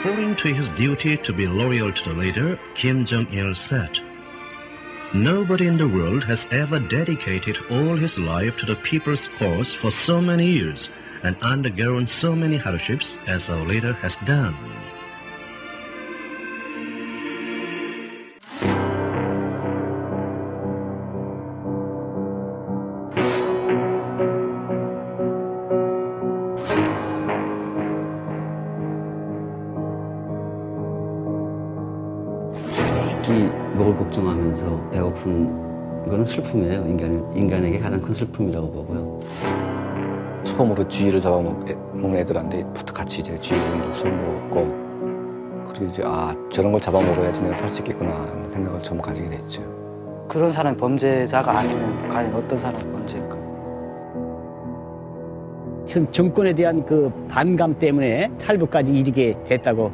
According to his duty to be loyal to the leader, Kim Jong-il said, Nobody in the world has ever dedicated all his life to the people's cause for so many years and undergone so many hardships as our leader has done. 매끼 먹을 걱정하면서 배고픈 거는 슬픔이에요. 인간, 인간에게 가장 큰 슬픔이라고 보고요. 처음으로 쥐를 잡아먹는 애들한테부터 같이 이제 쥐를 손먹었고 그리고 이제 아 저런 걸 잡아먹어야지 내가 살 수 있겠구나 하는 생각을 처음 가지게 됐죠. 그런 사람이 범죄자가 아니면 과연 어떤 사람이 범죄일까? 전 정권에 대한 그 반감 때문에 탈북까지 이르게 됐다고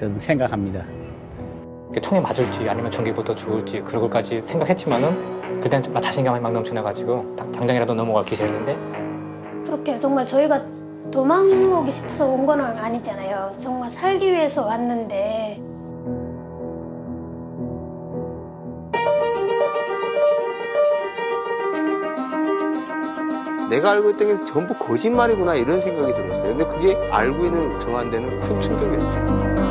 저는 생각합니다. 총에 맞을지 아니면 전기부터 죽을지 그런 것까지 생각했지만은 그때는 좀 자신감이 막 넘쳐나가지고 당- 당장이라도 넘어가기 싫었는데 그렇게 정말 저희가 도망오기 싶어서 온 거는 아니잖아요. 정말 살기 위해서 왔는데 내가 알고 있던 게 전부 거짓말이구나 이런 생각이 들었어요. 근데 그게 알고 있는 저한테는 큰 충격이었죠.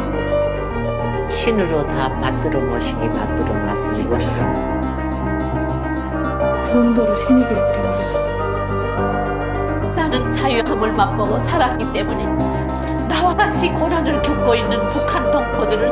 신으로 다 만들어 놓으시니 만들어 놨으니까 그 정도로 신이 되어버렸어요. 나는 자유함을 맛보고 살았기 때문에 나와 같이 고난을 겪고 있는 북한 동포들을